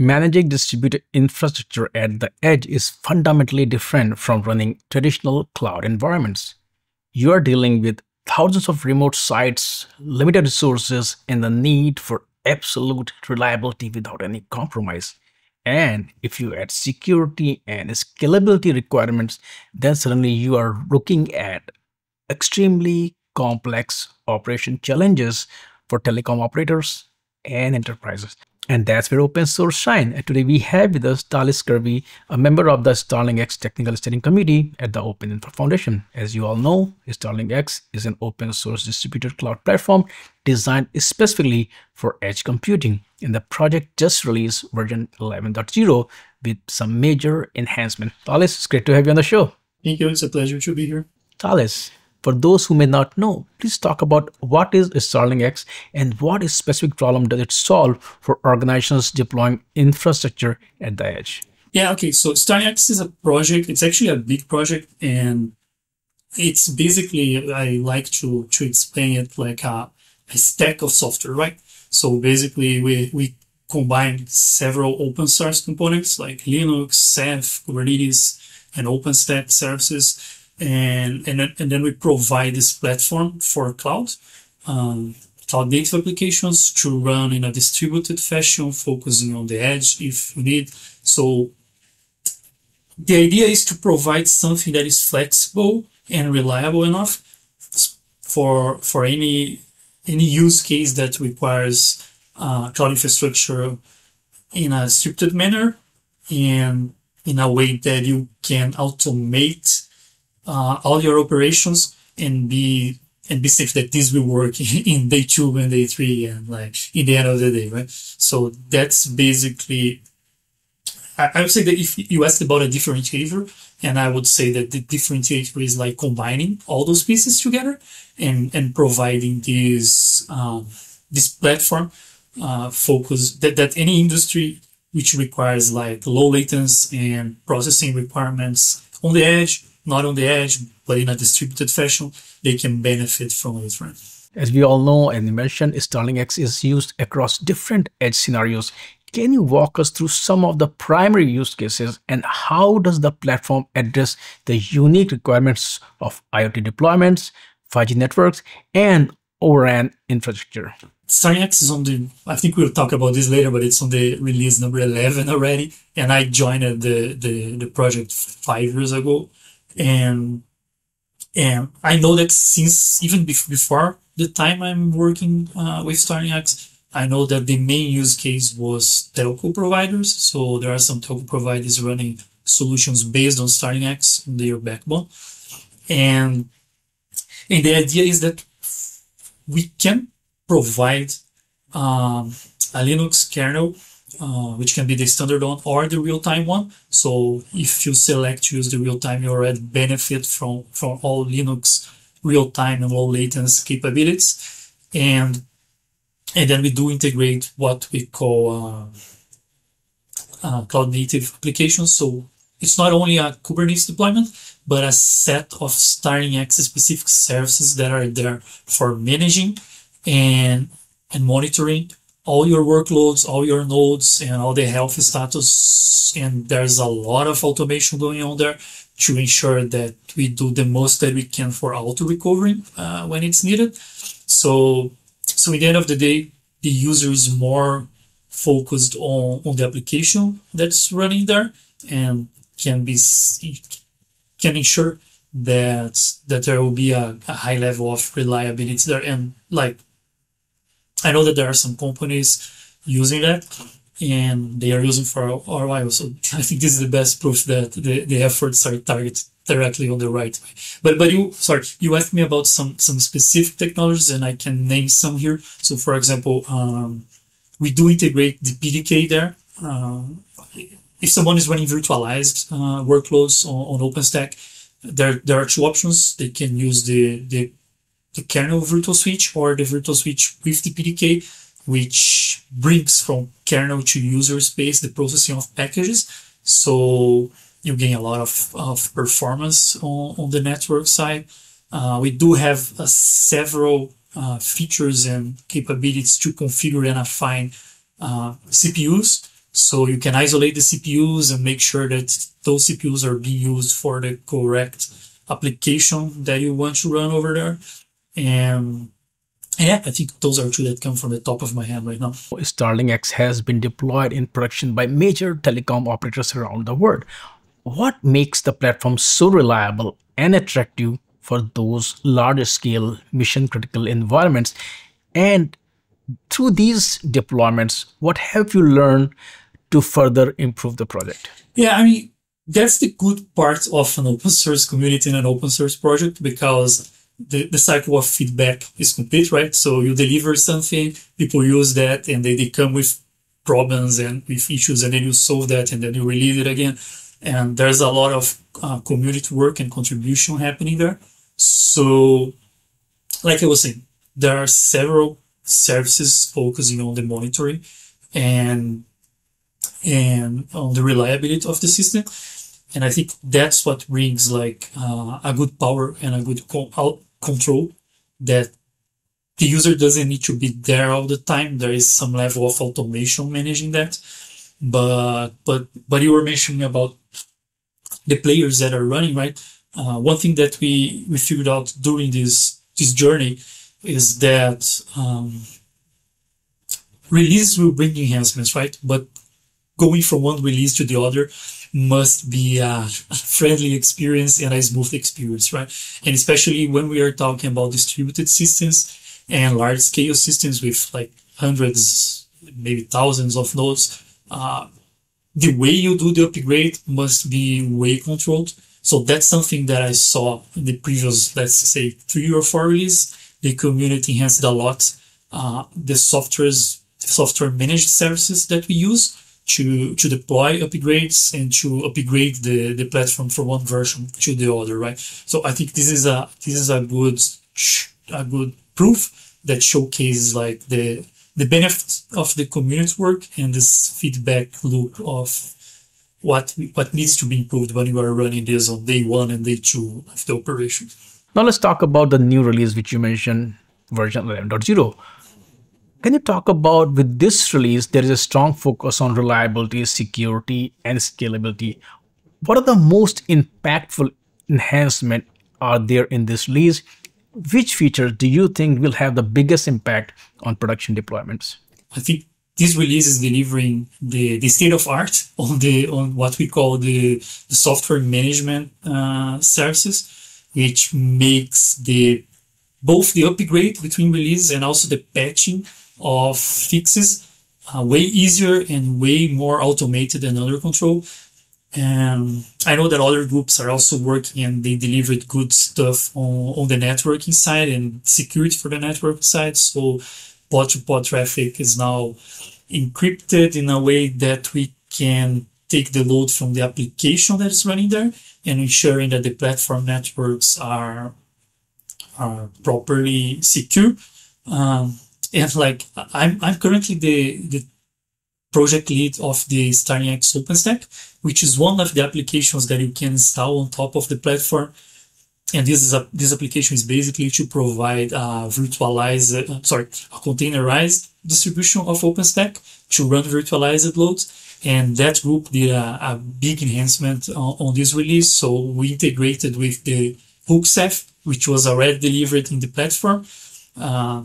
Managing distributed infrastructure at the edge is fundamentally different from running traditional cloud environments. You are dealing with thousands of remote sites, limited resources, and the need for absolute reliability without any compromise. And if you add security and scalability requirements, then suddenly you are looking at extremely complex operation challenges for telecom operators and enterprises. And that's where open source shine. And today we have with us Thales Cervi, a member of the StarlingX Technical Steering Committee at the OpenInfra Foundation. As you all know, StarlingX is an open source distributed cloud platform designed specifically for edge computing. And the project just released version 11.0 with some major enhancement. Thales, it's great to have you on the show. Thank you. It's a pleasure to be here. Thales, for those who may not know, please talk about what is StarlingX and what is specific problem does it solve for organizations deploying infrastructure at the edge? Yeah, okay. So StarlingX is a project. It's actually a big project and it's basically, I like to, to explain it like a, a stack of software, right? So basically we, we combine several open source components like Linux, Ceph, Kubernetes, and OpenStack services and and then, and then we provide this platform for cloud um, cloud native applications to run in a distributed fashion focusing on the edge if you need. So the idea is to provide something that is flexible and reliable enough for for any any use case that requires uh, cloud infrastructure in a distributed manner and in a way that you can automate uh, all your operations and be and be safe that this will work in day two and day three and like in the end of the day, right? So that's basically I, I would say that if you asked about a differentiator, and I would say that the differentiator is like combining all those pieces together and and providing this um, this platform uh, focus that, that any industry which requires like low latency and processing requirements on the edge not on the edge, but in a distributed fashion, they can benefit from it, right? As we all know and mentioned, StarlingX is used across different edge scenarios. Can you walk us through some of the primary use cases and how does the platform address the unique requirements of IoT deployments, 5G networks, and O-RAN infrastructure? StarlingX is on the, I think we'll talk about this later, but it's on the release number 11 already. And I joined the, the, the project five years ago and and I know that since even before the time I'm working uh, with StarlingX, I know that the main use case was telco providers. So there are some telco providers running solutions based on StarlingX, their backbone, and and the idea is that we can provide um, a Linux kernel uh, which can be the standard one or the real-time one. So if you select use the real-time, you already benefit from, from all Linux real-time and low latency capabilities. And, and then we do integrate what we call uh, uh, cloud native applications. So it's not only a Kubernetes deployment, but a set of StarlingX specific services that are there for managing and, and monitoring all your workloads, all your nodes, and all the health status. And there's a lot of automation going on there to ensure that we do the most that we can for auto recovery uh, when it's needed. So, so at the end of the day, the user is more focused on, on the application that's running there and can be can ensure that that there will be a, a high level of reliability there and like I know that there are some companies using that and they are using for a. So I think this is the best proof that the, the efforts are targeted directly on the right way. But but you sorry, you asked me about some some specific technologies and I can name some here. So for example, um, we do integrate DPDK there. Uh, if someone is running virtualized uh, workloads on, on OpenStack, there there are two options. They can use the the the kernel virtual switch or the virtual switch with DPDK, which brings from kernel to user space the processing of packages. So you gain a lot of, of performance on, on the network side. Uh, we do have uh, several uh, features and capabilities to configure and affine uh, CPUs So you can isolate the CPUs and make sure that those CPUs are being used for the correct application that you want to run over there. And yeah, I think those are two that come from the top of my head right now. StarlingX has been deployed in production by major telecom operators around the world. What makes the platform so reliable and attractive for those large scale mission critical environments? And through these deployments, what have you learned to further improve the project? Yeah, I mean, that's the good part of an open source community and an open source project because the, the cycle of feedback is complete, right? So you deliver something, people use that and they, they come with problems and with issues and then you solve that and then you release it again. And there's a lot of uh, community work and contribution happening there. So, like I was saying, there are several services focusing on the monitoring and and on the reliability of the system. And I think that's what brings like uh, a good power and a good control that the user doesn't need to be there all the time. There is some level of automation managing that. But but but you were mentioning about the players that are running, right? Uh, one thing that we we figured out during this this journey is that um, release will bring enhancements, right? But going from one release to the other must be a friendly experience and a smooth experience, right? And especially when we are talking about distributed systems and large scale systems with like hundreds, maybe thousands of nodes, uh, the way you do the upgrade must be way controlled. So that's something that I saw in the previous, let's say, three or four release. The community enhanced a lot. Uh, the software's software managed services that we use to to deploy upgrades and to upgrade the, the platform from one version to the other, right? So I think this is a this is a good a good proof that showcases like the the benefits of the community work and this feedback loop of what what needs to be improved when you are running this on day one and day two of the operation. Now let's talk about the new release which you mentioned, version 11.0. Can you talk about with this release, there is a strong focus on reliability, security, and scalability. What are the most impactful enhancement are there in this release? Which features do you think will have the biggest impact on production deployments? I think this release is delivering the, the state of art on the on what we call the, the software management uh, services, which makes the both the upgrade between releases and also the patching of fixes uh, way easier and way more automated than other control. And I know that other groups are also working and they delivered good stuff on, on the networking side and security for the network side. So pod to pod traffic is now encrypted in a way that we can take the load from the application that is running there and ensuring that the platform networks are, are properly secure. Um, and like I'm I'm currently the the project lead of the StarlingX OpenStack, which is one of the applications that you can install on top of the platform. And this is a this application is basically to provide a virtualized, uh, sorry, a containerized distribution of OpenStack to run virtualized loads. And that group did a, a big enhancement on, on, this release. So we integrated with the Rook Ceph, which was already delivered in the platform. Uh,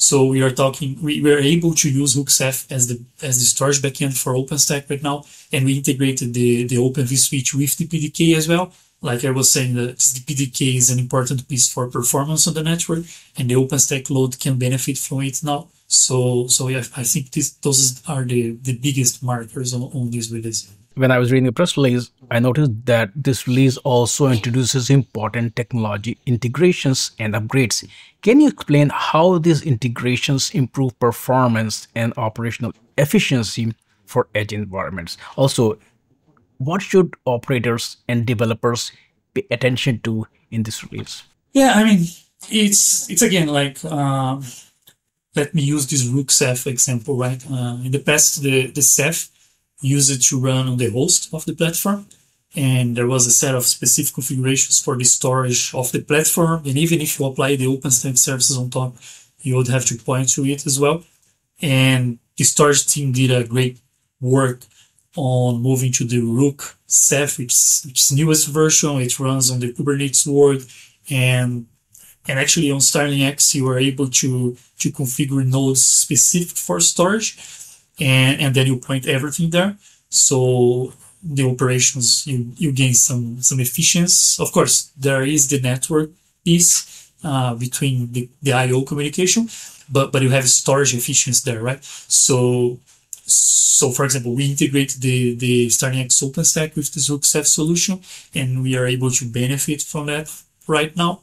so we are talking, we, were able to use Rook Ceph as the as the storage backend for OpenStack right now, and we integrated the the Open vSwitch with DPDK as well. Like I was saying, that DPDK is an important piece for performance on the network, and the OpenStack load can benefit from it now. So so yeah, I think this, those are the the biggest markers on, on this release when I was reading the press release, I noticed that this release also introduces important technology integrations and upgrades. Can you explain how these integrations improve performance and operational efficiency for edge environments? Also, what should operators and developers pay attention to in this release? Yeah, I mean, it's it's again like um, let me use this Rook Ceph example, right? Uh, in the past, the the Ceph use it to run on the host of the platform. And there was a set of specific configurations for the storage of the platform. And even if you apply the OpenStack services on top, you would have to point to it as well. And the storage team did a great work on moving to the Rook Ceph, which is, is newest version. It runs on the Kubernetes world, and and actually on StarlingX, you are able to to configure nodes specific for storage, and and then you point everything there. So the operations you you gain some some efficiency. Of course, there is the network piece uh, between the, the I/O communication, but but you have storage efficiency there, right? So so for example, we integrate the, the StarlingX OpenStack with the Rook solution, and we are able to benefit from that right now.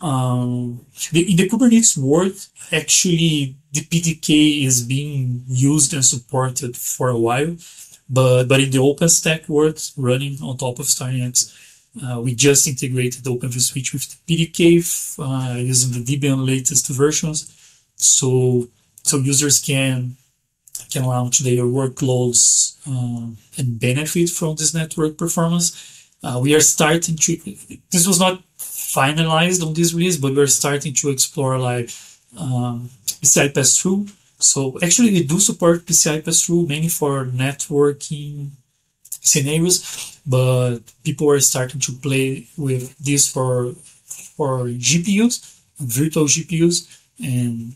Um, the, in the Kubernetes world, actually, DPDK is being used and supported for a while, but but in the OpenStack world, running on top of Starling uh, we just integrated the OpenView with the PDK uh, using the Debian latest versions, so so users can can launch their workloads uh, and benefit from this network performance. Uh, we are starting to, this was not finalized on this release, but we're starting to explore like um, PCI pass-through. So actually we do support PCI pass-through mainly for networking scenarios, but people are starting to play with this for for GPUs, virtual GPUs, and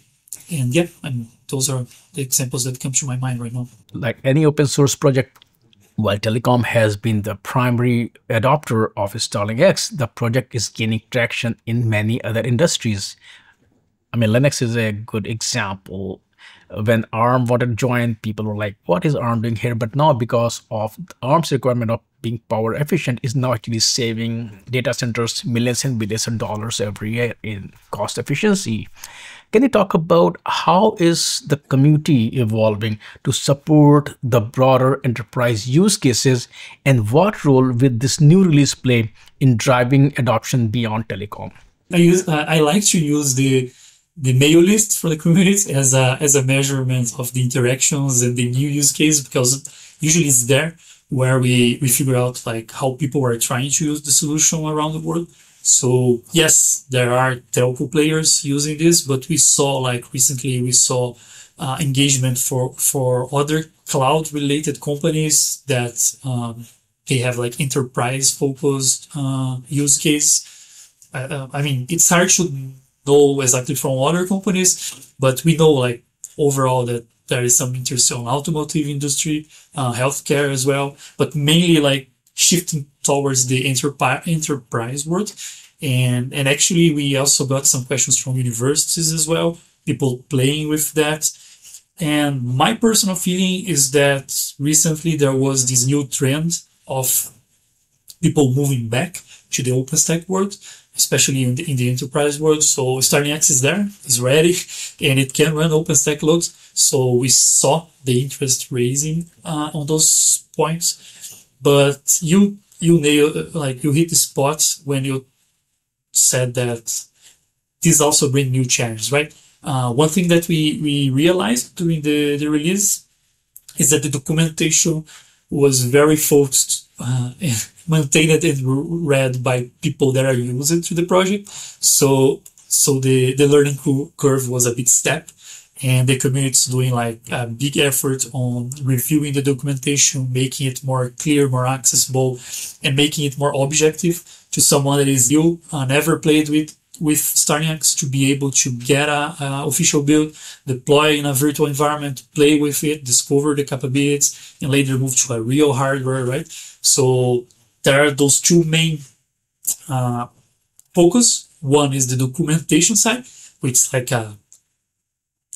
and yeah, and those are the examples that come to my mind right now. Like any open source project, while Telecom has been the primary adopter of StarlingX, the project is gaining traction in many other industries. I mean, Linux is a good example. When ARM wanted to join, people were like, what is ARM doing here? But now because of ARM's requirement of being power efficient is now actually saving data centers millions and billions of dollars every year in cost efficiency. Can you talk about how is the community evolving to support the broader enterprise use cases and what role will this new release play in driving adoption beyond telecom? I use uh, I like to use the the mail list for the community as a as a measurement of the interactions and the new use case because usually it's there where we we figure out like how people are trying to use the solution around the world so yes, there are telco players using this, but we saw like recently we saw uh, engagement for for other cloud related companies that um, they have like enterprise focused uh, use case. Uh, I mean, it's hard to know exactly from other companies, but we know like overall that there is some interest on automotive industry, uh, healthcare as well, but mainly like shifting towards the enterprise enterprise world. And and actually we also got some questions from universities as well, people playing with that. And my personal feeling is that recently there was this new trend of people moving back to the OpenStack world, especially in the, in the enterprise world. So Starling X is there, is ready, and it can run OpenStack loads. So we saw the interest raising uh, on those points. But you you nail like you hit the spot when you said that this also bring new challenges, right? Uh, one thing that we, we realized during the, the release is that the documentation was very focused, uh, maintained and read by people that are using to the project. So, so the, the learning curve was a bit steep and the community is doing like a big effort on reviewing the documentation, making it more clear, more accessible, and making it more objective to someone that is new, uh, never played with with StarlingX to be able to get a, a, official build, deploy in a virtual environment, play with it, discover the capabilities, and later move to a real hardware, right? So there are those two main uh, focus. One is the documentation side, which is like a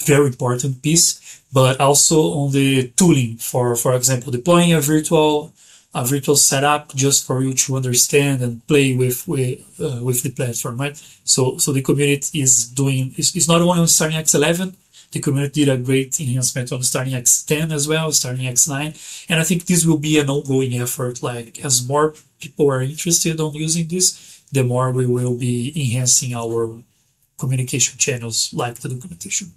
very important piece, but also on the tooling for, for example, deploying a virtual a virtual setup just for you to understand and play with with, uh, with the platform, right? So so the community is doing is, is not only on StarlingX 11. The community did a great enhancement on StarlingX 10 as well, StarlingX 9, and I think this will be an ongoing effort. Like as more people are interested on using this, the more we will be enhancing our communication channels like the documentation.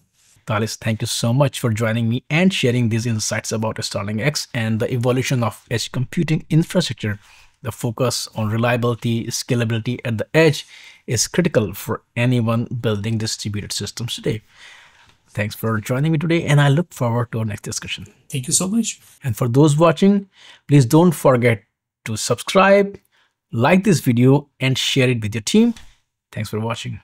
Thales, thank you so much for joining me and sharing these insights about StarlingX and the evolution of edge computing infrastructure. The focus on reliability, scalability at the edge is critical for anyone building distributed systems today. Thanks for joining me today, and I look forward to our next discussion. Thank you so much. And for those watching, please don't forget to subscribe, like this video, and share it with your team. Thanks for watching.